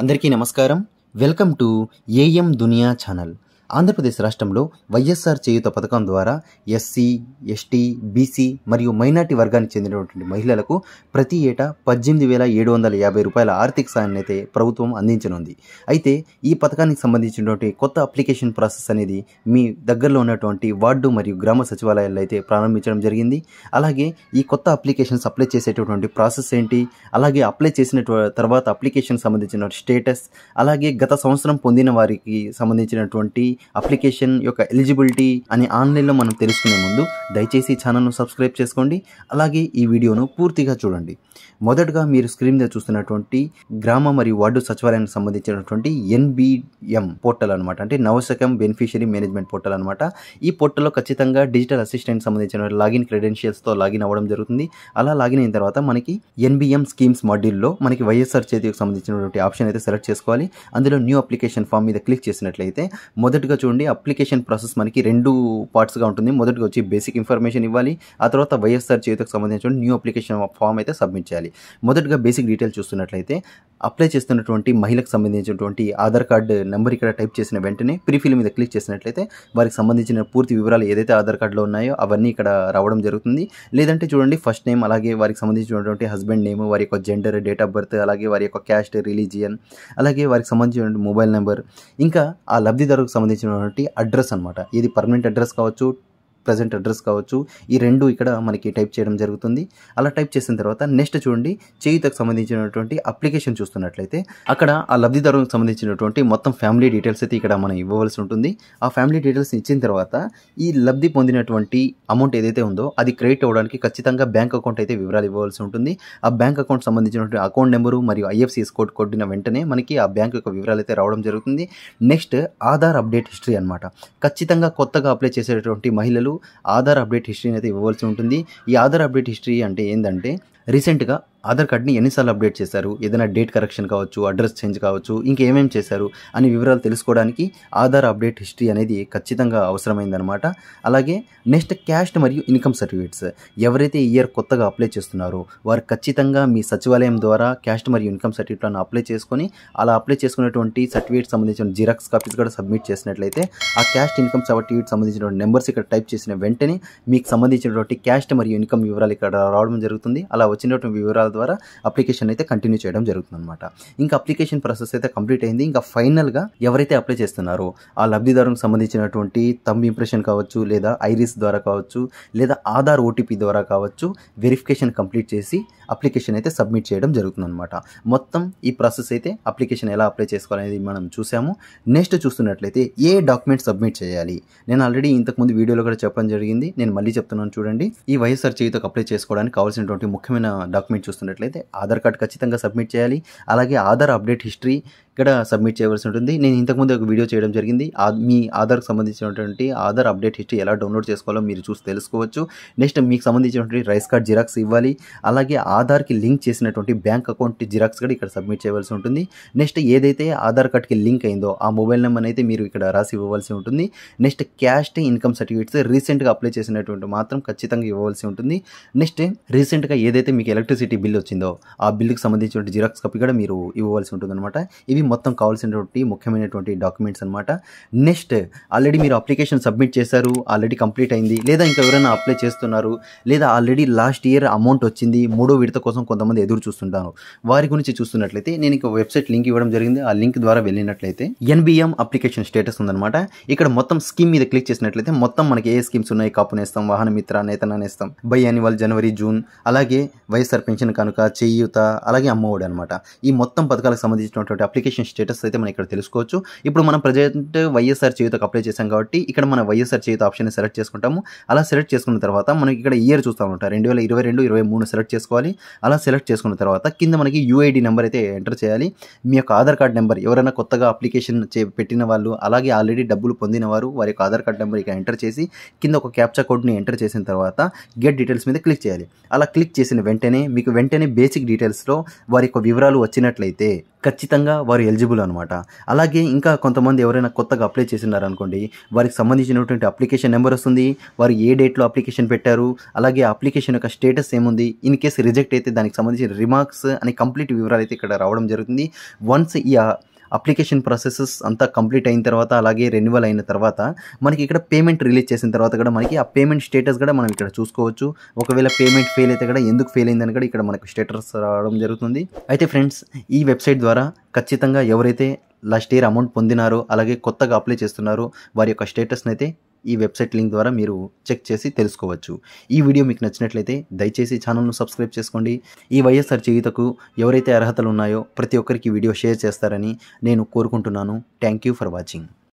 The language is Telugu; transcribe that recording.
అందరికీ నమస్కారం. Welcome to AM Duniya channel. Andhra Pradesh రాష్ట్రంలో వైఎస్ఆర్ చేయుత పథకం ద్వారా ఎస్సీ ఎస్టీ బీసీ మరియు మైనార్టీ వర్గానికి చెందినటువంటి మహిళలకు ప్రతి ఏటా పద్దెనిమిది వేల ఏడు వందల యాభై రూపాయల ఆర్థిక సాయాన్ని అయితే ప్రభుత్వం అందించనుంది. అయితే ఈ పథకానికి సంబంధించినటువంటి కొత్త అప్లికేషన్ ప్రాసెస్ అనేది మీ దగ్గరలో ఉన్నటువంటి వార్డు మరియు గ్రామ సచివాలయాల్లో అయితే ప్రారంభించడం జరిగింది. అలాగే ఈ కొత్త అప్లికేషన్స్ అప్లై చేసేటటువంటి ప్రాసెస్ ఏంటి? అలాగే అప్లై చేసిన తర్వాత అప్లికేషన్ సంబంధించిన స్టేటస్ అలాగే గత సంవత్సరం పొందిన వారికి సంబంధించినటువంటి అప్లికేషన్ యొక్క ఎలిజిబిలిటీ అని ఆన్లైన్లో మనం తెలుసుకునే ముందు దయచేసి ఛానల్ను సబ్స్క్రైబ్ చేసుకోండి. అలాగే ఈ వీడియోను పూర్తిగా చూడండి. మొదటగా మీరు స్క్రీన్ మీద చూస్తున్నటువంటి గ్రామ మరియు వార్డు సచివాలయానికి సంబంధించినటువంటి ఎన్బిఎం పోర్టల్ అనమాట అంటే నవశకం బెనిఫిషియరీ మేనేజ్మెంట్ పోర్టల్ అనమాట ఈ పోర్టల్లో ఖచ్చితంగా డిజిటల్ అసిస్టెంట్ సంబంధించిన లాగిన్ క్రెడెన్షియల్స్తో లాగిన్ అవ్వడం జరుగుతుంది. అలా లాగిన్ అయిన తర్వాత మనకి ఎన్బిఎం స్కీమ్స్ మాడ్యూల్లో మనకి వైఎస్ఆర్ చేతికి సంబంధించినటువంటి ఆప్షన్ అయితే సెలెక్ట్ చేసుకోవాలి. అందులో న్యూ అప్లికేషన్ ఫామ్ మీద క్లిక్ చేసినట్లయితే మొదటి మొదటిగా చూడండి అప్లికేషన్ ప్రాసెస్ మనకి రెండు పార్ట్స్గా ఉంటుంది. మొదటిగా వచ్చి బేసిక్ ఇన్ఫర్మేషన్ ఇవ్వాలి. ఆ తర్వాత వైఎస్ఆర్ చేతికి సంబంధించిన న్యూ అప్లికేషన్ ఫామ్ అయితే సబ్మిట్ చేయాలి. మొదటిగా బేసిక్ డీటెయిల్స్ చూస్తున్నట్లయితే అప్లై చేస్తున్నటువంటి మహిళకు సంబంధించినటువంటి ఆధార్ కార్డు నెంబర్ ఇక్కడ టైప్ చేసిన వెంటనే ప్రీఫిల్ మీద క్లిక్ చేసినట్లయితే వారికి సంబంధించిన పూర్తి వివరాలు ఏదైతే ఆధార్ కార్డులో ఉన్నాయో అవన్నీ ఇక్కడ రావడం జరుగుతుంది. లేదంటే చూడండి ఫస్ట్ నేమ్ అలాగే వారికి సంబంధించినటువంటి హస్బెండ్ నేమ్ వారి యొక్క జెండర్ డేట్ ఆఫ్ బర్త్ అలాగే వారి యొక్క క్యాస్ట్ రిలీజియన్ అలాగే వారికి సంబంధించినటువంటి మొబైల్ నెంబర్ ఇంకా ఆ లబ్ధిదారుకు సంబంధించినటువంటి అడ్రస్ అనమాట ఇది పర్మనెంట్ అడ్రస్ కావచ్చు ప్రజెంట్ అడ్రస్ కావచ్చు. ఈ రెండు ఇక్కడ మనకి టైప్ చేయడం జరుగుతుంది. అలా టైప్ చేసిన తర్వాత నెక్స్ట్ చూడండి. చేయుతకు సంబంధించినటువంటి అప్లికేషన్ చూస్తున్నట్లయితే అక్కడ ఆ లబ్ధిదారులకు సంబంధించినటువంటి మొత్తం ఫ్యామిలీ డీటెయిల్స్ అయితే ఇక్కడ మనం ఇవ్వవలసి ఉంటుంది. ఆ ఫ్యామిలీ డీటెయిల్స్ ఇచ్చిన తర్వాత ఈ లబ్ధి పొందినటువంటి అమౌంట్ ఏదైతే ఉందో అది క్రెడిట్ అవ్వడానికి ఖచ్చితంగా బ్యాంక్ అకౌంట్ అయితే వివరాలు ఇవ్వవలసి ఉంటుంది. ఆ బ్యాంక్ అకౌంట్ సంబంధించినటువంటి అకౌంట్ నెంబరు మరియు ఐఎఫ్సిఎస్ కోడ్ కొట్టిన వెంటనే మనకి ఆ బ్యాంక్ యొక్క వివరాలు అయితే రావడం జరుగుతుంది. నెక్స్ట్ ఆధార్ అప్డేట్ హిస్టరీ అనమాట ఖచ్చితంగా కొత్తగా అప్లై చేసేటటువంటి మహిళలు ఆధార్ అప్డేట్ హిస్టరీని అయితే ఇవ్వవలసి ఉంటుంది. ఈ ఆధార్ అప్డేట్ హిస్టరీ అంటే ఏంటంటే రీసెంట్గా ఆధార్ కార్డ్ని ఎన్నిసార్లు అప్డేట్ చేశారు? ఏదైనా డేట్ కరెక్షన్ కావచ్చు అడ్రస్ చేంజ్ కావచ్చు ఇంకేమేం చేశారు అని వివరాలు తెలుసుకోవడానికి ఆధార్ అప్డేట్ హిస్టరీ అనేది ఖచ్చితంగా అవసరమైందనమాట అలాగే నెక్స్ట్ క్యాస్ట్ మరియు ఇన్కమ్ సర్టిఫికేట్స్. ఎవరైతే ఈ ఇయర్ కొత్తగా అప్లై చేస్తున్నారో వారు ఖచ్చితంగా మీ సచివాలయం ద్వారా క్యాస్ట్ మరియు ఇన్కమ్ సర్టిఫికేట్లను అప్లై చేసుకొని అలా అప్లై చేసుకున్నటువంటి సర్టిఫికేట్ సంబంధించిన జిరాక్స్ కాపీస్ కూడా సబ్మిట్ చేసినట్లయితే ఆ క్యాస్ట్ ఇన్కమ్ సర్టిఫికేట్ సంబంధించిన నెంబర్స్ ఇక్కడ టైప్ చేసిన వెంటనే మీకు సంబంధించినటువంటి క్యాస్ట్ మరియు ఇన్కమ్ వివరాలు ఇక్కడ రావడం జరుగుతుంది. అలా వచ్చినటువంటి వివరాలు ద్వారా అప్లికేషన్ అయితే కంటిన్యూ చేయడం జరుగుతుంది అనమాట ఇంకా అప్లికేషన్ ప్రాసెస్ అయితే కంప్లీట్ అయింది. ఇంకా ఫైనల్గా ఎవరైతే అప్లై చేస్తున్నారో ఆ లబ్ధిదారునికి సంబంధించినటువంటి తమ్ ఇంప్రెషన్ కావచ్చు లేదా ఐరిస్ ద్వారా కావచ్చు లేదా ఆధార్ ఓటీపీ ద్వారా కావచ్చు వెరిఫికేషన్ కంప్లీట్ చేసి అప్లికేషన్ అయితే సబ్మిట్ చేయడం జరుగుతుంది అనమాట మొత్తం ఈ ప్రాసెస్ అయితే అప్లికేషన్ ఎలా అప్లై చేసుకోవాలనేది మనం చూసాము. నెక్స్ట్ చూస్తున్నట్లయితే ఏ డాక్యుమెంట్ సబ్మిట్ చేయాలి? నేను ఆల్రెడీ ఇంతకుముందు వీడియోలో కూడా చెప్పడం జరిగింది. నేను మళ్ళీ చెప్తున్నాను చూడండి. ఈ వైఎస్ఆర్ చేయుతకు అప్లై చేసుకోవడానికి కావాల్సినటువంటి ముఖ్యమైన డాక్యుమెంట్ చేస్తున్నట్లయితే ఆధార్ కార్డ్ ఖచ్చితంగా సబ్మిట్ చేయాలి. అలాగే ఆధార్ అప్డేట్ హిస్టరీ ఇక్కడ సబ్మిట్ చేయవలసి ఉంటుంది. నేను ఇంతకుముందు ఒక వీడియో చేయడం జరిగింది. మీ ఆధార్కి సంబంధించినటువంటి ఆధార్ అప్డేట్ హిస్టరీ ఎలా డౌన్లోడ్ చేసుకోవాలో మీరు చూసి తెలుసుకోవచ్చు. నెక్స్ట్ మీకు సంబంధించినటువంటి రైస్ కార్డ్ జిరాక్స్ ఇవ్వాలి. అలాగే ఆధార్కి లింక్ చేసినటువంటి బ్యాంక్ అకౌంట్ జిరాక్స్ కూడా ఇక్కడ సబ్మిట్ చేయవలసి ఉంటుంది. నెక్స్ట్ ఏదైతే ఆధార్ కార్డ్కి లింక్ అయిందో ఆ మొబైల్ నెంబర్ అయితే మీరు ఇక్కడ రాసి ఇవ్వవలసి ఉంటుంది. నెక్స్ట్ క్యాస్ట్ ఇన్కమ్ సర్టిఫికేట్స్ రీసెంట్గా అప్లై చేసినటువంటి మాత్రం ఖచ్చితంగా ఇవ్వవలసి ఉంటుంది. నెక్స్ట్ రీసెంట్గా ఏదైతే మీకు ఎలక్ట్రిసిటీ బిల్ వచ్చిందో ఆ బిల్లుకి సంబంధించినటువంటి జిరాక్స్ కాపీ కూడా మీరు ఇవ్వవలసి ఉంటుంది అనమాట ఇవి మొత్తం కావాల్సినటువంటి ముఖ్యమైనటువంటి డాక్యుమెంట్స్ అనమాట నెక్స్ట్ ఆల్రెడీ మీరు అప్లికేషన్ సబ్మిట్ చేశారు ఆల్రెడీ కంప్లీట్ అయింది లేదా ఇంకా ఎవరైనా అప్లై చేస్తున్నారు లేదా ఆల్రెడీ లాస్ట్ ఇయర్ అమౌంట్ వచ్చింది మూడో విడత కోసం కొంతమంది ఎదురు చూస్తుంటారు. వారి గురించి చూస్తున్నట్లయితే నేను ఇంకా వెబ్సైట్ లింక్ ఇవ్వడం జరిగింది. ఆ లింక్ ద్వారా వెళ్ళినట్లయితే ఎన్బిఎం అప్లికేషన్ స్టేటస్ ఉందన్నమాట. ఇక్కడ మొత్తం స్కీమ్ మీద క్లిక్ చేసినట్లయితే మొత్తం మనకి ఏ స్కీమ్స్ ఉన్నాయి? కాపు నేస్తాం వాహన మిత్ర నేతన నేస్తాం బై యాన్యువల్ జనవరి జూన్ అలాగే వైఎస్ఆర్ పెన్షన్ కనుక చేయూత అలాగే అమ్మఒడి అనమాట ఈ మొత్తం పథకాలకు సంబంధించినటువంటి అప్లికేషన్ అప్లికేషన్ స్టేటస్ అయితే మనం ఇక్కడ తెలుసుకోవచ్చు. ఇప్పుడు మనం ప్రజెంట్ వైఎస్ఆర్ చేయుతకు అప్లై చేసాం కాబట్టి ఇక్కడ మన వైఎస్ఆర్ చేయుత ఆప్షన్ సెలెక్ట్ చేసుకుంటాము. అలా సెలెక్ట్ చేసుకున్న తర్వాత మనకి ఇక్కడ ఇయర్ చూస్తూ ఉంటాం. రెండు వేల ఇరవై రెండు ఇరవై మూడు సెలెక్ట్ చేసుకోవాలి. అలా సెలెక్ట్ చేసుకున్న తర్వాత కింద మనకి యూఐడి నెంబర్ అయితే ఎంటర్ చేయాలి. మీ యొక్క ఆధార్ కార్డ్ నెంబర్ ఎవరైనా కొత్తగా అప్లికేషన్ చే పెట్టిన వాళ్ళు అలాగే ఆల్రెడీ డబ్బులు పొందిన వారు వారి యొక్క ఆధార్ కార్డ్ నెంబర్ ఇక్కడ ఎంటర్ చేసి కింద ఒక క్యాప్చా కోడ్ని ఎంటర్ చేసిన తర్వాత గెట్ డీటెయిల్స్ మీద క్లిక్ చేయాలి. అలా క్లిక్ చేసిన వెంటనే మీకు వెంటనే బేసిక్ డీటెయిల్స్లో వారి యొక్క వివరాలు వచ్చినట్లయితే ఖచ్చితంగా వారు ఎలిజిబుల్ అనమాట అలాగే ఇంకా కొంతమంది ఎవరైనా కొత్తగా అప్లై చేసినారనుకోండి వారికి సంబంధించినటువంటి అప్లికేషన్ నెంబర్ వస్తుంది వారు ఏ డేట్లో అప్లికేషన్ పెట్టారు అలాగే అప్లికేషన్ యొక్క స్టేటస్ ఏముంది ఇన్ కేసు రిజెక్ట్ అయితే దానికి సంబంధించిన రిమార్క్స్ అని కంప్లీట్ వివరాలు అయితే ఇక్కడ రావడం జరుగుతుంది. వన్స్ ఈ అప్లికేషన్ ప్రాసెసెస్ అంతా కంప్లీట్ అయిన తర్వాత అలాగే రెన్యువల్ అయిన తర్వాత మనకి ఇక్కడ పేమెంట్ రిలీజ్ చేసిన తర్వాత కూడా మనకి ఆ పేమెంట్ స్టేటస్ కూడా మనం ఇక్కడ చూసుకోవచ్చు. ఒకవేళ పేమెంట్ ఫెయిల్ అయితే కూడా ఎందుకు ఫెయిల్ అయిందని కూడా ఇక్కడ మనకు స్టేటస్ రావడం జరుగుతుంది. అయితే ఫ్రెండ్స్ ఈ వెబ్సైట్ ద్వారా ఖచ్చితంగా ఎవరైతే లాస్ట్ ఇయర్ అమౌంట్ పొందినారో అలాగే కొత్తగా అప్లై చేస్తున్నారో వారి యొక్క స్టేటస్ని అయితే ఈ వెబ్సైట్ లింక్ ద్వారా మీరు చెక్ చేసి తెలుసుకోవచ్చు. ఈ వీడియో మీకు నచ్చినట్లయితే దయచేసి ఛానల్ను సబ్స్క్రైబ్ చేసుకోండి. ఈ వైఎస్ఆర్ చేయుతకు ఎవరైతే అర్హతలు ఉన్నాయో ప్రతి ఒక్కరికి వీడియో షేర్ చేస్తారని నేను కోరుకుంటున్నాను. Thank you for watching.